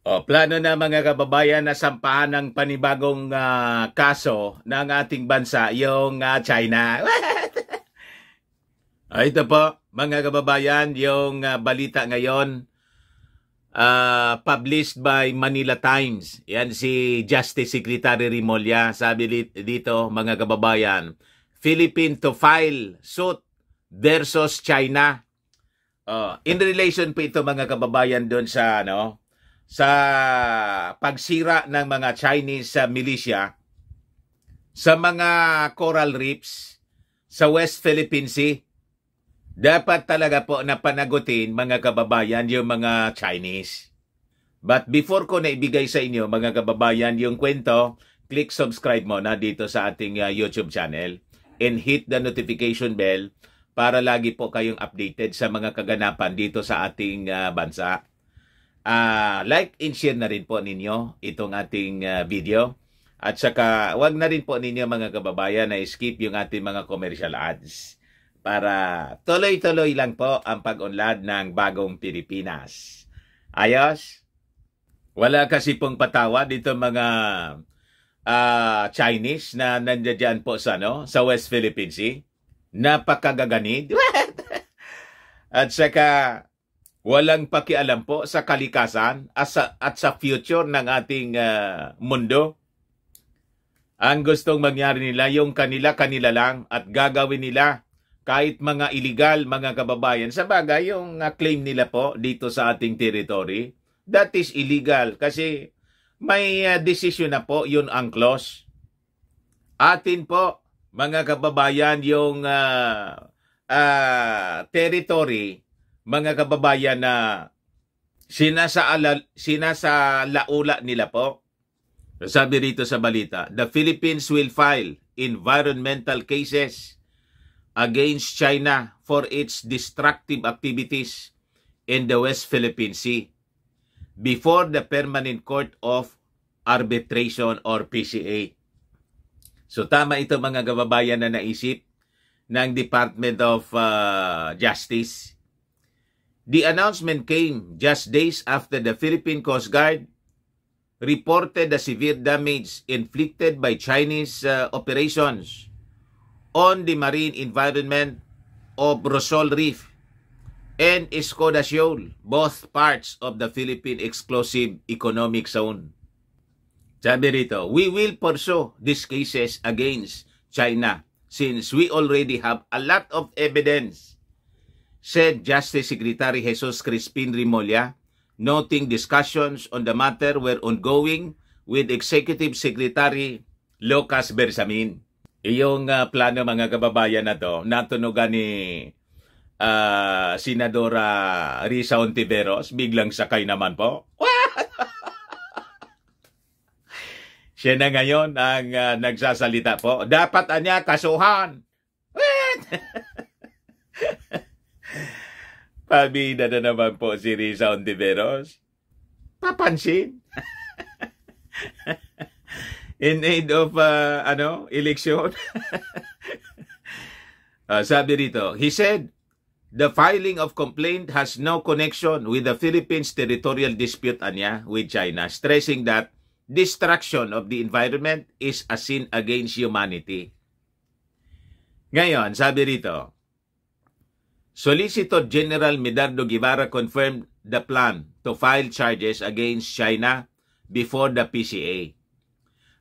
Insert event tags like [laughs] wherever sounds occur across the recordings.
O, plano na mga kababayan na sampahan ng panibagong uh, kaso ng ating bansa, yung uh, China. o, [laughs] ito po, mga kababayan, yung uh, balita ngayon, uh, published by Manila Times. Yan si Justice Secretary Rimolya. Sabi dito, mga kababayan, Philippine to file suit versus China. Uh, in relation po ito mga kababayan doon sa ano, sa pagsira ng mga Chinese militia sa mga coral reefs sa West Philippine Sea. Dapat talaga po na panagutin mga kababayan yung mga Chinese. But before ko na ibigay sa inyo mga kababayan yung kwento, click subscribe mo na dito sa ating uh, YouTube channel and hit the notification bell para lagi po kayong updated sa mga kaganapan dito sa ating uh, bansa. Uh, like and share na rin po ninyo itong ating uh, video. At saka, wag na rin po ninyo mga kababayan na skip yung ating mga commercial ads para tuloy-tuloy lang po ang pag-unlad ng bagong Pilipinas. Ayos? Wala kasi pong patawa dito mga uh, Chinese na nandiyan po sa, no, sa West Philippine Sea. Napakagaganid. [laughs] At saka, walang pakialam po sa kalikasan at sa, at sa future ng ating uh, mundo. Ang gustong mangyari nila, yung kanila-kanila lang at gagawin nila kahit mga illegal, mga kababayan. Sa bagay, yung uh, claim nila po dito sa ating territory, that is illegal kasi may uh, decision na po yun ang clause. Atin po, mga kababayan, yung uh, uh, territory mga kababayan na sinasaalala, sinasalaula nila po. Sabi rito sa balita, the Philippines will file environmental cases against China for its destructive activities in the West Philippine Sea before the Permanent Court of Arbitration or PCA. So tama ito mga kababayan na naisip ng Department of uh, Justice The announcement came just days after the Philippine Coast Guard reported the severe damage inflicted by Chinese uh, operations on the marine environment of Rosol Reef and Escoda Shoal, both parts of the Philippine Exclusive Economic Zone. Sabi rito, we will pursue these cases against China since we already have a lot of evidence said Justice Secretary Jesus Crispin Rimolla, noting discussions on the matter were ongoing with Executive Secretary Lucas Bersamin. Iyong uh, plano mga kababayan na to, natunugan ni uh, Senadora Risa Ontiveros, biglang sakay naman po. [laughs] Siya na ngayon ang uh, nagsasalita po. Dapat anya kasuhan. [laughs] Pabida na naman po si Risa Ontiveros. Papansin. [laughs] In aid of, uh, ano, election. uh, [laughs] sabi rito, he said, the filing of complaint has no connection with the Philippines territorial dispute anya with China, stressing that destruction of the environment is a sin against humanity. Ngayon, sabi rito, Solicitor General Medardo Guevara confirmed the plan to file charges against China before the PCA.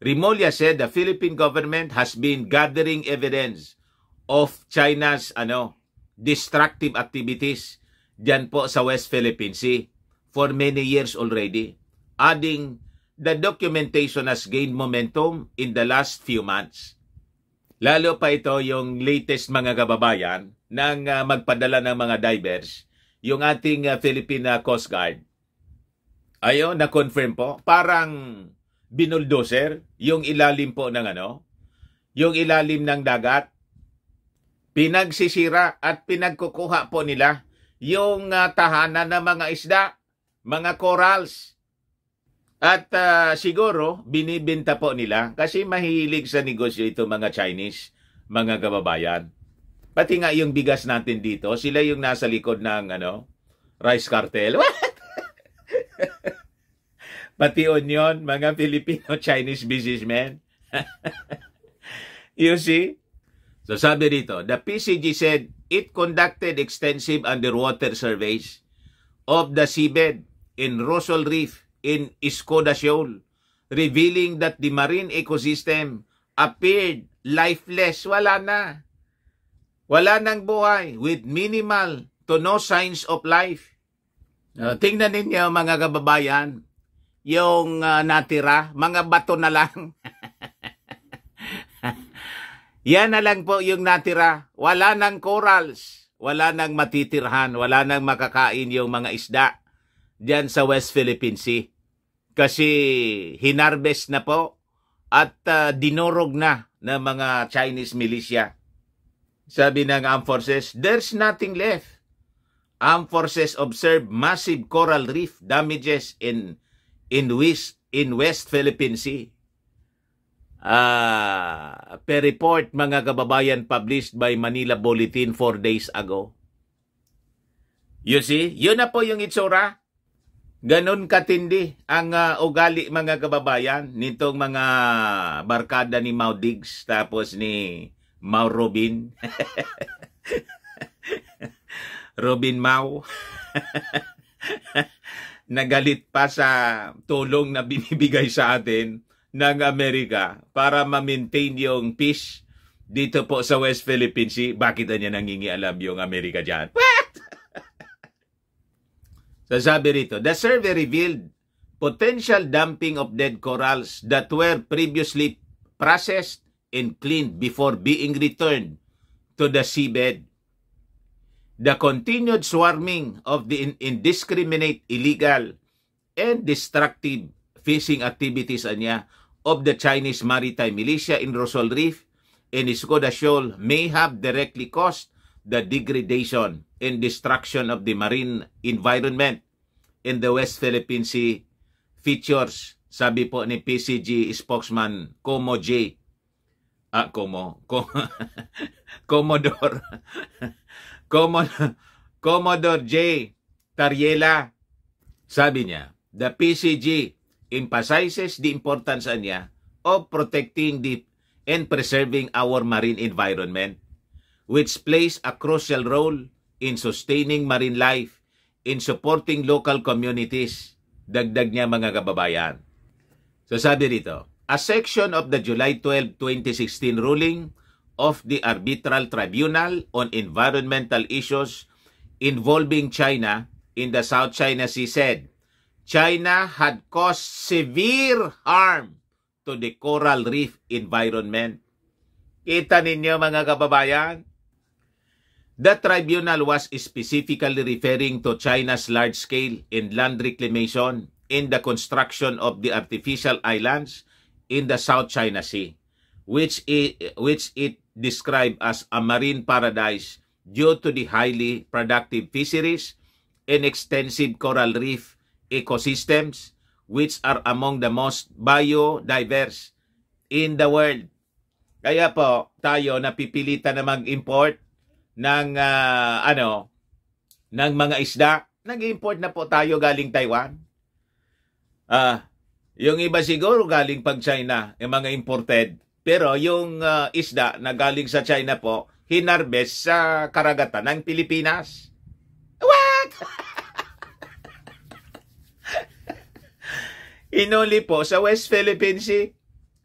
Rimolya said the Philippine government has been gathering evidence of China's ano destructive activities diyan po sa West Philippine Sea for many years already, adding the documentation has gained momentum in the last few months. Lalo pa ito yung latest mga kababayan ng uh, magpadala ng mga divers, yung ating uh, Philippine Coast Guard. Ayo, na-confirm po, parang binuldoser yung ilalim po ng ano, yung ilalim ng dagat. Pinagsisira at pinagkukuha po nila yung uh, tahanan ng mga isda, mga corals. At uh, siguro, binibenta po nila kasi mahilig sa negosyo ito mga Chinese, mga kababayan. Pati nga yung bigas natin dito, sila yung nasa likod ng ano, rice cartel. [laughs] What? Pati Onion, mga Filipino-Chinese businessmen. [laughs] you see? So sabi dito, the PCG said it conducted extensive underwater surveys of the seabed in Rosal Reef in Iskoda Shoal, revealing that the marine ecosystem appeared lifeless. Wala na. Wala nang buhay with minimal to no signs of life. Uh, tingnan ninyo mga kababayan, yung uh, natira, mga bato na lang. [laughs] Yan na lang po yung natira. Wala nang corals, wala nang matitirhan, wala nang makakain yung mga isda diyan sa West Philippine Sea. Kasi hinarvest na po at uh, dinurog na ng mga Chinese militia. Sabi ng Armed Forces, there's nothing left. Armed Forces observed massive coral reef damages in in West, in West Philippine Sea. Uh, per report mga kababayan published by Manila Bulletin 4 days ago. You see, yun na po yung itsura. Ganon katindi ang uh, ugali mga kababayan nitong mga barkada ni Mau Diggs tapos ni Mau Robin. Robin Mau. nagalit pa sa tulong na binibigay sa atin ng Amerika para ma-maintain yung peace dito po sa West Philippine Sea. Bakit niya nangingialam yung Amerika dyan? What? Sasabi rito, the survey revealed potential dumping of dead corals that were previously processed and cleaned before being returned to the seabed the continued swarming of the indiscriminate, illegal, and destructive fishing activities anya of the Chinese maritime militia in Rosal Reef and Iskoda Shoal may have directly caused the degradation and destruction of the marine environment in the West Philippine Sea features, sabi po ni PCG spokesman Como J. Ah, Como. Commodore. [laughs] [laughs] Commodore J. Tariela, sabi niya, the PCG emphasizes the importance niya of protecting the and preserving our marine environment, which plays a crucial role in sustaining marine life, in supporting local communities. Dagdag niya mga kababayan. So sabi rito, a section of the July 12, 2016 ruling of the Arbitral Tribunal on Environmental Issues involving China in the South China Sea said, China had caused severe harm to the coral reef environment. Kita ninyo mga kababayan? The tribunal was specifically referring to China's large-scale inland reclamation in the construction of the artificial islands in the South China Sea, which it, which it described as a marine paradise due to the highly productive fisheries and extensive coral reef ecosystems which are among the most biodiverse in the world. Kaya po, tayo napipilitan na mag-import ng uh, ano ng mga isda. Nag-import na po tayo galing Taiwan. Ah, uh, yung iba siguro galing pag China, yung mga imported. Pero yung uh, isda na galing sa China po, hinarbest sa karagatan ng Pilipinas. What? [laughs] Inuli po sa West Philippine Sea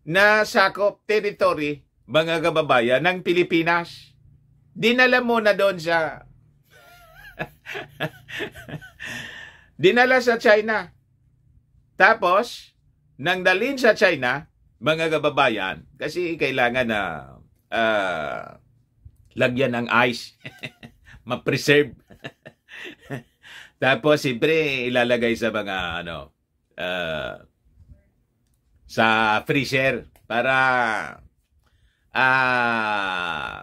na sakop territory, mga kababayan, ng Pilipinas. Dinala mo na doon sa... [laughs] Dinala sa China. Tapos, nang dalhin sa China, mga kababayan, kasi kailangan na uh, lagyan ng ice, [laughs] ma-preserve. [laughs] Tapos, siyempre, ilalagay sa mga, ano, uh, sa freezer para uh,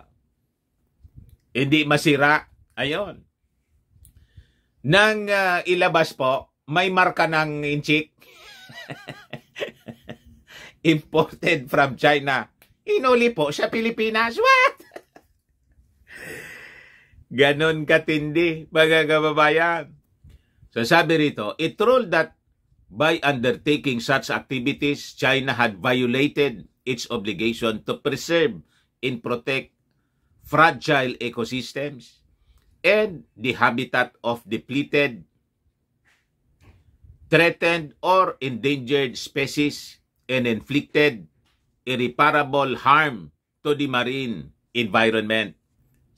hindi masira. Ayon. Nang uh, ilabas po, may marka ng inchik. [laughs] imported from China. Inuli po sa Pilipinas. What? Ganon katindi, mga kababayan. So sabi rito, it ruled that by undertaking such activities, China had violated its obligation to preserve and protect fragile ecosystems and the habitat of depleted, threatened, or endangered species and inflicted irreparable harm to the marine environment.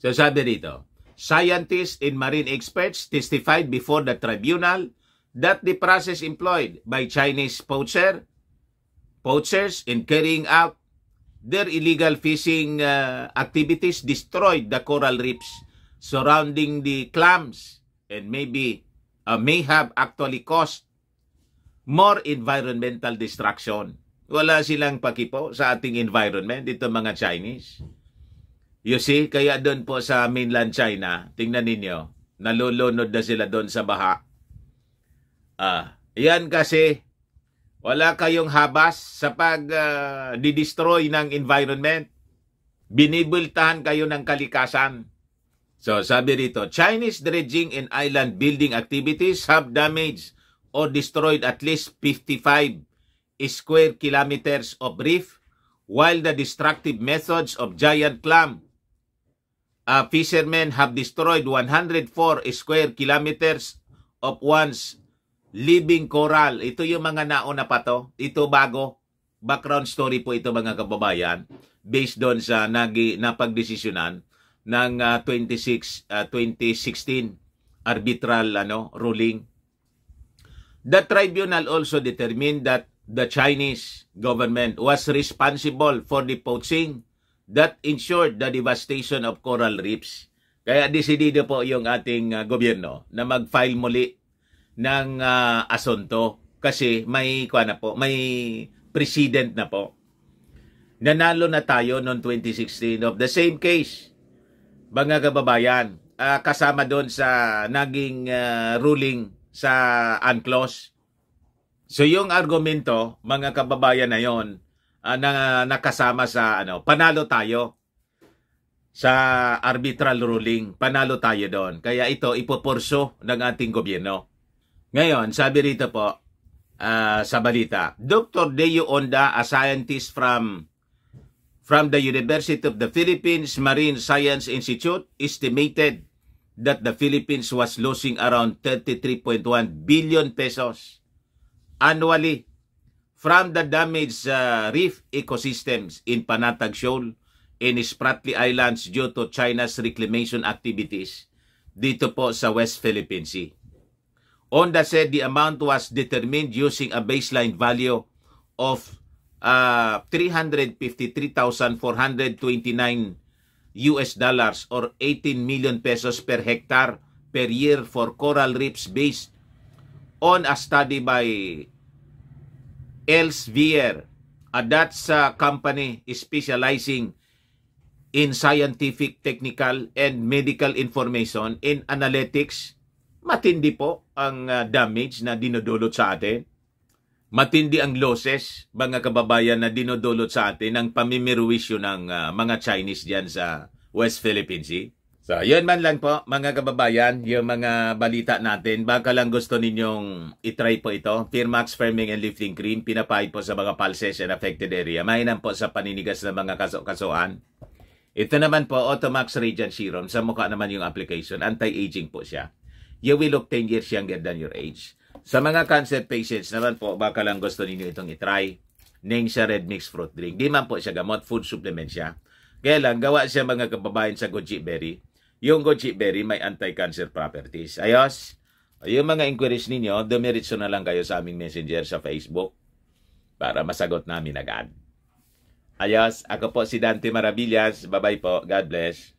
So sabi dito, scientists and marine experts testified before the tribunal that the process employed by Chinese poacher, poachers in carrying out their illegal fishing uh, activities destroyed the coral reefs surrounding the clams and maybe uh, may have actually caused more environmental destruction. Wala silang pakipo sa ating environment, ito mga Chinese. You see, kaya doon po sa mainland China, tingnan ninyo, nalulunod na sila doon sa baha. Ah, yan kasi wala kayong habas sa pag uh, ng environment. Binibultahan kayo ng kalikasan. So sabi dito, Chinese dredging and island building activities have damaged or destroyed at least 55 square kilometers of reef while the destructive methods of giant clam uh, fishermen have destroyed 104 square kilometers of once living coral. Ito yung mga nauna pa to. Ito bago. Background story po ito mga kababayan based doon sa nagi napagdesisyonan ng uh, 26 uh, 2016 arbitral ano ruling. The tribunal also determined that the Chinese government was responsible for the poaching that ensured the devastation of coral reefs. Kaya desidido po yung ating uh, gobyerno na mag-file muli ng uh, asunto kasi may kwa na po, may president na po. Nanalo na tayo noong 2016 of the same case. Mga kababayan, uh, kasama doon sa naging uh, ruling sa UNCLOS. So yung argumento, mga kababayan na yon, uh, na nakasama sa ano, panalo tayo sa arbitral ruling. Panalo tayo doon. Kaya ito ipoporso ng ating gobyerno. Ngayon, sabi rito po uh, sa balita, Dr. Deo Onda, a scientist from from the University of the Philippines Marine Science Institute, estimated that the Philippines was losing around 33.1 billion pesos annually from the damaged uh, reef ecosystems in Panatag Shoal and Spratly Islands due to China's reclamation activities dito po sa West Philippine Sea. Onda said the amount was determined using a baseline value of uh, 353,429 US dollars or 18 million pesos per hectare per year for coral reefs based on a study by Elsevier, uh, company specializing in scientific, technical, and medical information in analytics matindi po ang uh, damage na dinodulot sa atin. Matindi ang losses, mga kababayan, na dinodulot sa atin ng pamimiruwisyo ng uh, mga Chinese diyan sa West Philippine Sea. So, yun man lang po, mga kababayan, yung mga balita natin. Baka lang gusto ninyong itry po ito. Firmax Firming and Lifting Cream, pinapahid po sa mga pulses and affected area. Mainam po sa paninigas ng mga kaso-kasuan. Ito naman po, Automax Radiant Serum. Sa mukha naman yung application. Anti-aging po siya you will look 10 years younger than your age. Sa mga cancer patients naman po, baka lang gusto ninyo itong itry. Ning siya red mixed fruit drink. Di man po siya gamot, food supplement siya. Kaya lang, gawa siya mga kababayan sa goji berry. Yung goji berry may anti-cancer properties. Ayos? Yung mga inquiries ninyo, dumiritso na lang kayo sa aming messenger sa Facebook para masagot namin agad. Ayos, ako po si Dante Maravillas. Bye-bye po. God bless.